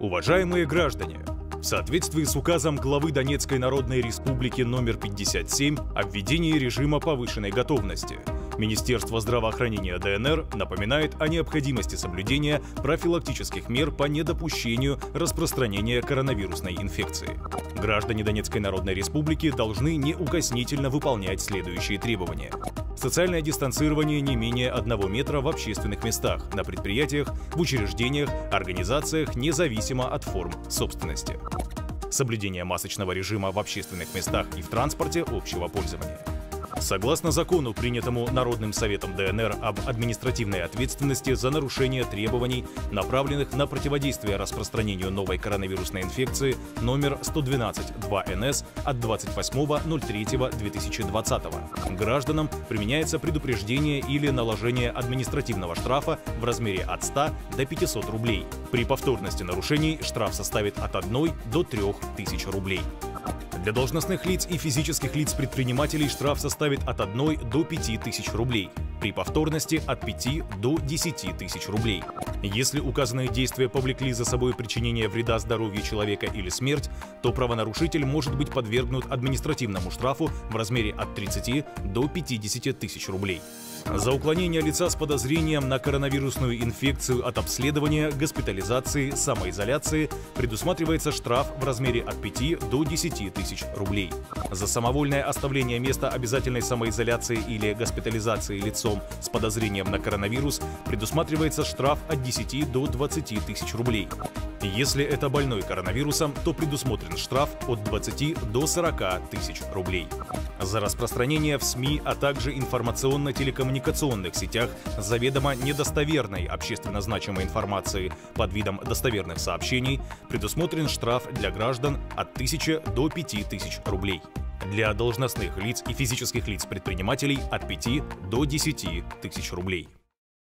Уважаемые граждане, в соответствии с указом главы Донецкой Народной Республики номер 57 о введении режима повышенной готовности, Министерство здравоохранения ДНР напоминает о необходимости соблюдения профилактических мер по недопущению распространения коронавирусной инфекции. Граждане Донецкой Народной Республики должны неукоснительно выполнять следующие требования. Социальное дистанцирование не менее одного метра в общественных местах, на предприятиях, в учреждениях, организациях, независимо от форм собственности. Соблюдение масочного режима в общественных местах и в транспорте общего пользования. Согласно закону, принятому Народным советом ДНР об административной ответственности за нарушение требований, направленных на противодействие распространению новой коронавирусной инфекции номер 112-2НС от 28.03.2020, гражданам применяется предупреждение или наложение административного штрафа в размере от 100 до 500 рублей. При повторности нарушений штраф составит от 1 до 3 тысяч рублей. Для должностных лиц и физических лиц-предпринимателей штраф составит от 1 до 5 тысяч рублей. При повторности от 5 до 10 тысяч рублей. Если указанные действия повлекли за собой причинение вреда здоровью человека или смерть, то правонарушитель может быть подвергнут административному штрафу в размере от 30 до 50 тысяч рублей. За уклонение лица с подозрением на коронавирусную инфекцию от обследования, госпитализации, самоизоляции предусматривается штраф в размере от 5 до 10 тысяч рублей. За самовольное оставление места обязательной самоизоляции или госпитализации лицом с подозрением на коронавирус предусматривается штраф от 10 до 20 тысяч рублей. Если это больной коронавирусом, то предусмотрен штраф от 20 до 40 тысяч рублей. За распространение в СМИ, а также информационно-телекоммуникационных сетях заведомо недостоверной общественно значимой информации под видом достоверных сообщений предусмотрен штраф для граждан от 1000 до 5000 рублей. Для должностных лиц и физических лиц предпринимателей от 5 до 10 тысяч рублей.